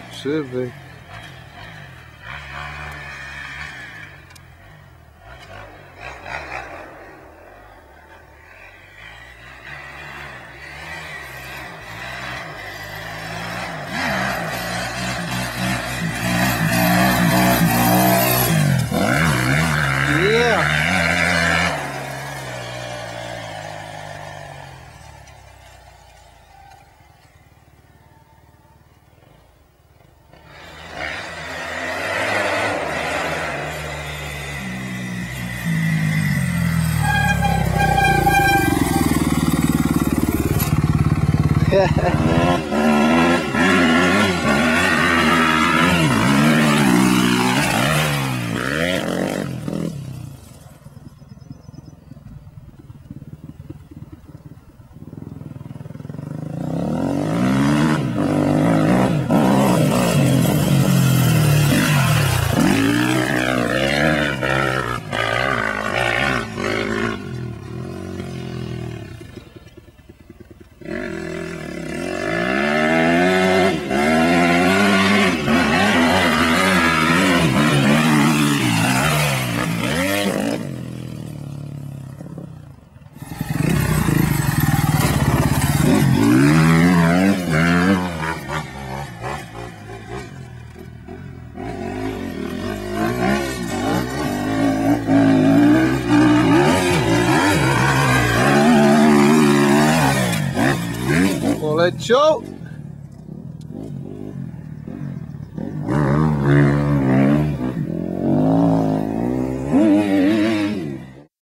pra você, velho. Yeah. Let's.